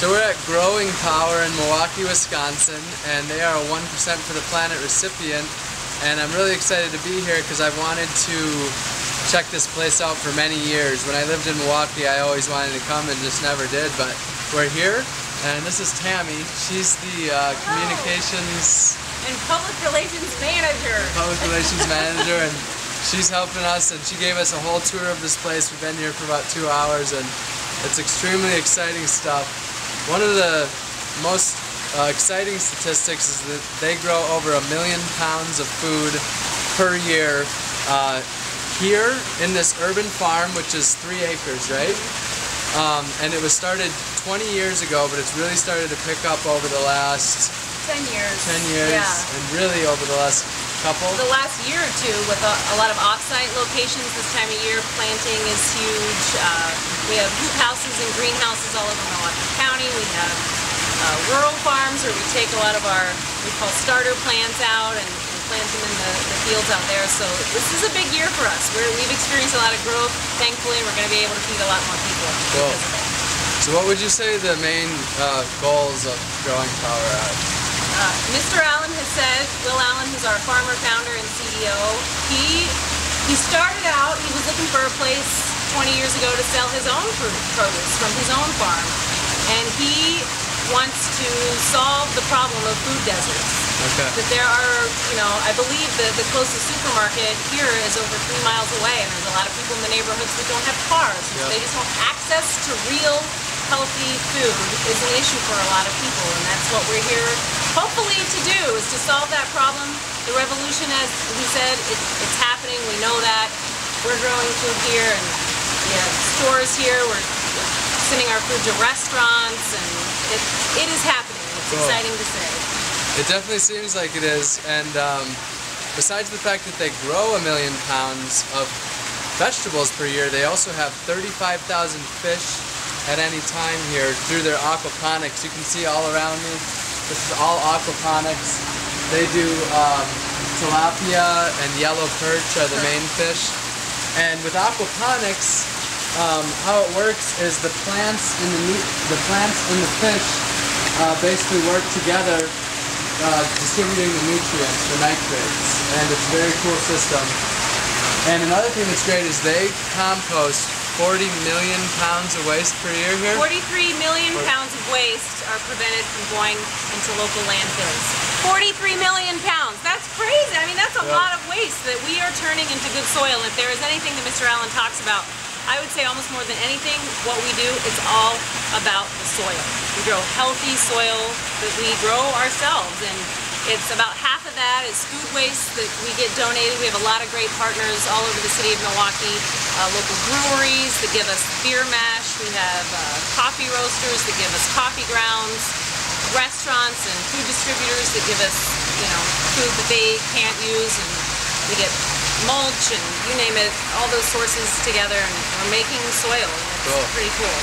So we're at Growing Power in Milwaukee, Wisconsin, and they are a 1% for the Planet recipient. And I'm really excited to be here because I've wanted to check this place out for many years. When I lived in Milwaukee, I always wanted to come and just never did, but we're here. And this is Tammy. She's the uh, communications and public relations manager. Public relations manager, and she's helping us. And she gave us a whole tour of this place. We've been here for about two hours, and it's extremely exciting stuff. One of the most uh, exciting statistics is that they grow over a million pounds of food per year uh, here in this urban farm, which is three acres, right? Um, and it was started 20 years ago, but it's really started to pick up over the last 10 years. 10 years, yeah. and really over the last couple. The last year or two with a, a lot of offsite locations this time of year. Planting is huge. Uh, we have hoop houses and greenhouses all over Milwaukee County. We have uh, rural farms where we take a lot of our, we call starter plants out and, and plant them in the, the, fields out there. So this is a big year for us. we have experienced a lot of growth. Thankfully, and we're going to be able to feed a lot more people cool. So what would you say the main uh, goals of Growing Power are? Uh, Mr. Allen has said, Will Allen, who's our farmer founder and CEO, he he started out, he was looking for a place 20 years ago to sell his own produce from his own farm. And he wants to solve the problem of food deserts. Okay. That there are, you know, I believe that the closest supermarket here is over three miles away, and there's a lot of people in the neighborhoods that don't have cars. Yep. They just want access to real healthy food is an issue for a lot of people, and that's what we're here hopefully to do, is to solve that problem. The revolution, as he said, it, it's happening. We know that. We're growing food here, and we have stores here. We're, sending our food to restaurants, and it, it is happening. It's cool. exciting to say. It definitely seems like it is, and um, besides the fact that they grow a million pounds of vegetables per year, they also have 35,000 fish at any time here through their aquaponics. You can see all around me. This is all aquaponics. They do um, tilapia and yellow perch are the main fish. And with aquaponics, um, how it works is the plants in the meat, the plants and the fish uh, basically work together, uh, distributing the nutrients, the nitrates, and it's a very cool system. And another thing that's great is they compost 40 million pounds of waste per year here? 43 million pounds of waste are prevented from going into local landfills. 43 million pounds. That's crazy. I mean, that's a yep. lot of waste that we are turning into good soil. If there is anything that Mr. Allen talks about, I would say almost more than anything, what we do, it's all about the soil. We grow healthy soil that we grow ourselves. and it's about half of that is food waste that we get donated. We have a lot of great partners all over the city of Milwaukee, uh, local breweries that give us beer mash. We have uh, coffee roasters that give us coffee grounds, restaurants and food distributors that give us, you know, food that they can't use, and we get mulch and you name it, all those sources together, and we're making soil. It's cool. pretty cool.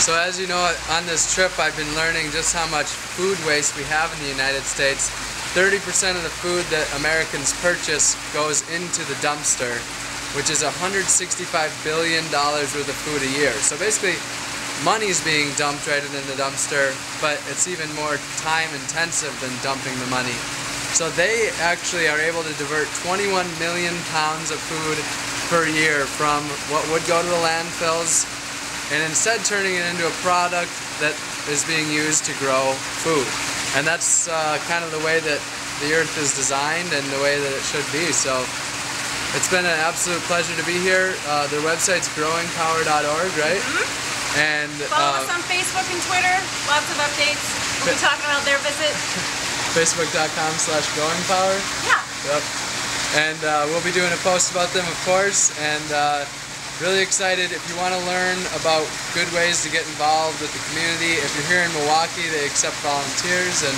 So as you know, on this trip I've been learning just how much food waste we have in the United States 30% of the food that Americans purchase goes into the dumpster, which is $165 billion worth of food a year. So basically, money's being dumped right into the dumpster, but it's even more time intensive than dumping the money. So they actually are able to divert 21 million pounds of food per year from what would go to the landfills and instead turning it into a product that is being used to grow food. And that's uh, kind of the way that the earth is designed and the way that it should be. So it's been an absolute pleasure to be here. Uh, their website's growingpower.org, right? Mm -hmm. And follow uh, us on Facebook and Twitter. Lots of updates. We'll be talking about their visit. Facebook.com slash growingpower. Yeah. Yep. And uh, we'll be doing a post about them, of course. And uh, really excited if you want to learn about good ways to get involved with the community. If you're here in Milwaukee, they accept volunteers and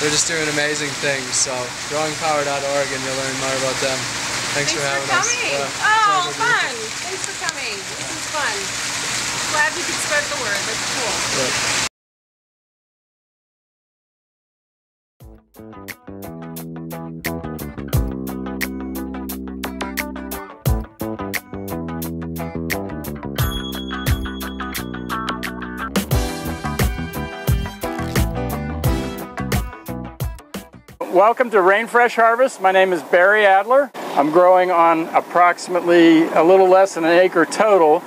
they're just doing amazing things. So growingpower.org and you'll learn more about them. Thanks, Thanks for having for us. Yeah, oh, fun. Thanks for coming. This is fun. Glad we could spread the word. That's cool. Yep. Welcome to Rain Fresh Harvest. My name is Barry Adler. I'm growing on approximately a little less than an acre total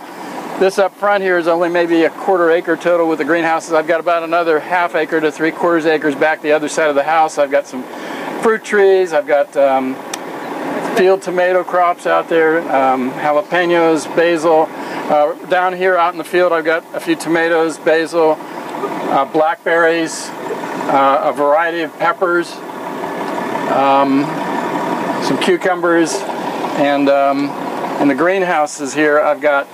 this up front here is only maybe a quarter acre total with the greenhouses. I've got about another half acre to three quarters acres back the other side of the house. I've got some fruit trees. I've got um, field tomato crops out there, um, jalapenos, basil. Uh, down here out in the field I've got a few tomatoes, basil, uh, blackberries, uh, a variety of peppers, um, some cucumbers, and um, in the greenhouses here I've got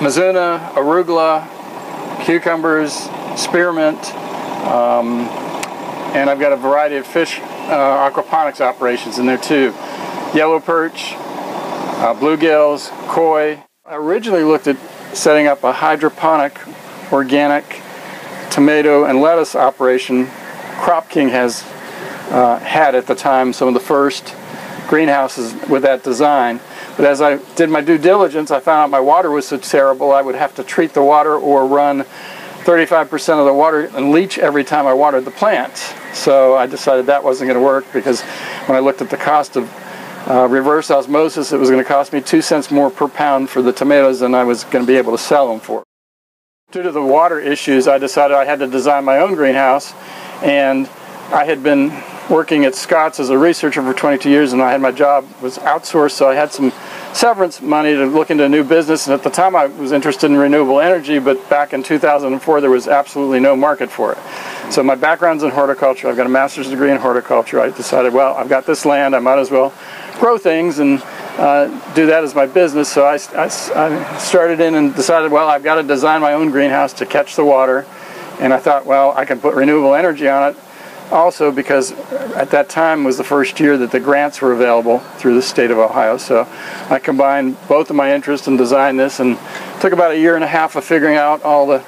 mizuna, arugula, cucumbers, spearmint, um, and I've got a variety of fish uh, aquaponics operations in there too. Yellow perch, uh, bluegills, koi. I originally looked at setting up a hydroponic organic tomato and lettuce operation Crop King has uh, had at the time some of the first greenhouses with that design. But as I did my due diligence, I found out my water was so terrible I would have to treat the water or run 35% of the water and leach every time I watered the plants. So I decided that wasn't going to work because when I looked at the cost of uh, reverse osmosis, it was going to cost me two cents more per pound for the tomatoes than I was going to be able to sell them for. Due to the water issues, I decided I had to design my own greenhouse, and I had been working at Scotts as a researcher for 22 years, and I had my job was outsourced, so I had some severance money to look into a new business. And at the time, I was interested in renewable energy, but back in 2004, there was absolutely no market for it. So my background's in horticulture. I've got a master's degree in horticulture. I decided, well, I've got this land, I might as well grow things and uh, do that as my business. So I, I, I, started in and decided, well, I've got to design my own greenhouse to catch the water. And I thought, well, I can put renewable energy on it also because at that time was the first year that the grants were available through the state of Ohio. So I combined both of my interests and designed this and took about a year and a half of figuring out all the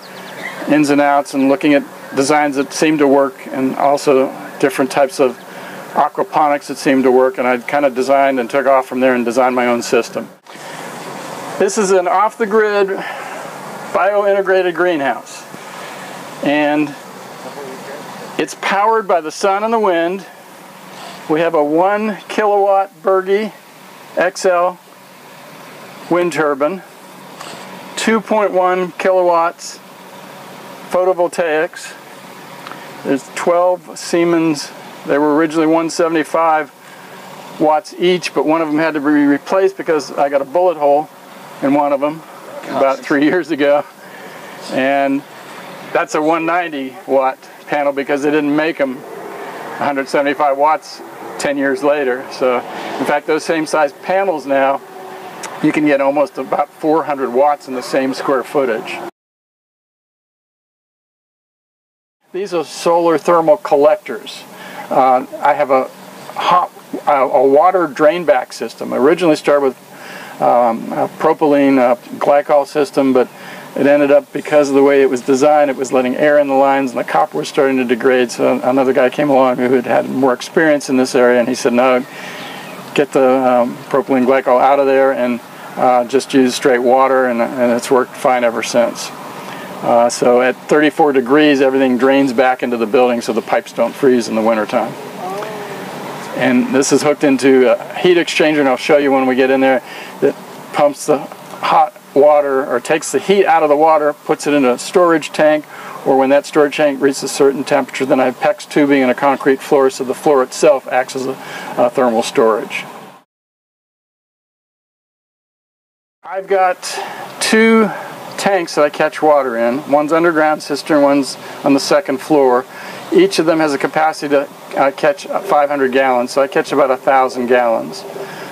ins and outs and looking at designs that seemed to work and also different types of aquaponics that seemed to work, and I kind of designed and took off from there and designed my own system. This is an off-the-grid bio-integrated greenhouse, and it's powered by the sun and the wind. We have a one kilowatt Bergey XL wind turbine, 2.1 kilowatts photovoltaics. There's 12 Siemens they were originally 175 watts each, but one of them had to be replaced because I got a bullet hole in one of them about three years ago. And that's a 190 watt panel because they didn't make them 175 watts 10 years later. So, in fact, those same size panels now, you can get almost about 400 watts in the same square footage. These are solar thermal collectors. Uh, I have a hot, a water drain back system. I originally started with um, a propylene uh, glycol system, but it ended up because of the way it was designed, it was letting air in the lines, and the copper was starting to degrade. So another guy came along who had had more experience in this area, and he said, "No, get the um, propylene glycol out of there and uh, just use straight water," and, and it's worked fine ever since. Uh, so at 34 degrees, everything drains back into the building so the pipes don't freeze in the wintertime. And this is hooked into a heat exchanger, and I'll show you when we get in there, that pumps the water or takes the heat out of the water, puts it in a storage tank, or when that storage tank reaches a certain temperature, then I have PEX tubing and a concrete floor, so the floor itself acts as a, a thermal storage. I've got two tanks that I catch water in. One's underground cistern, one's on the second floor. Each of them has a capacity to uh, catch 500 gallons, so I catch about a thousand gallons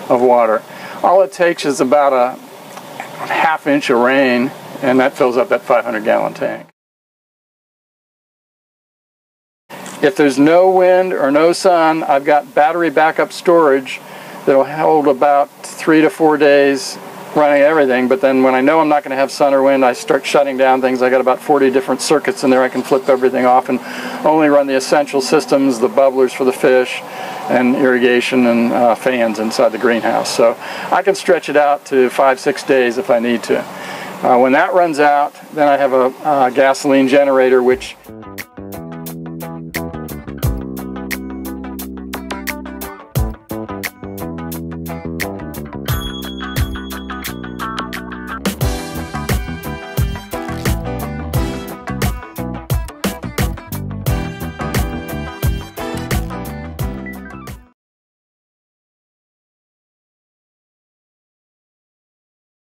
of water. All it takes is about a half inch of rain, and that fills up that 500 gallon tank. If there's no wind or no sun, I've got battery backup storage that'll hold about three to four days running everything, but then when I know I'm not going to have sun or wind, I start shutting down things. I got about 40 different circuits in there. I can flip everything off and only run the essential systems, the bubblers for the fish, and irrigation and uh, fans inside the greenhouse. So I can stretch it out to five, six days if I need to. Uh, when that runs out, then I have a, a gasoline generator, which